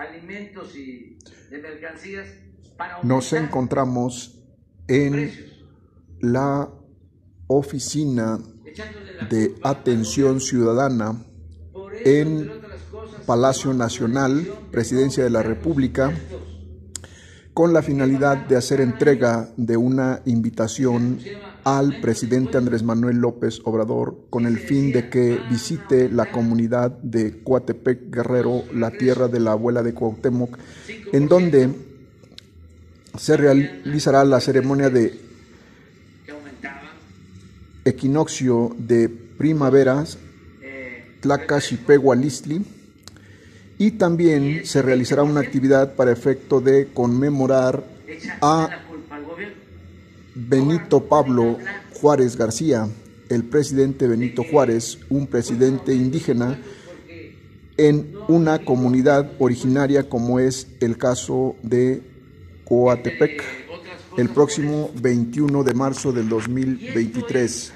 alimentos y de mercancías para Nos encontramos en precios, la oficina la de atención ciudadana en Palacio Nacional, Presidencia de la República, con la finalidad de hacer entrega de una invitación al presidente Andrés Manuel López Obrador con el fin de que visite la comunidad de Coatepec Guerrero, la tierra de la abuela de Cuauhtémoc, en donde se realizará la ceremonia de equinoccio de primaveras eh, Tlacaxipehualistli y también se realizará una actividad para efecto de conmemorar a. Benito Pablo Juárez García, el presidente Benito Juárez, un presidente indígena en una comunidad originaria como es el caso de Coatepec, el próximo 21 de marzo del 2023.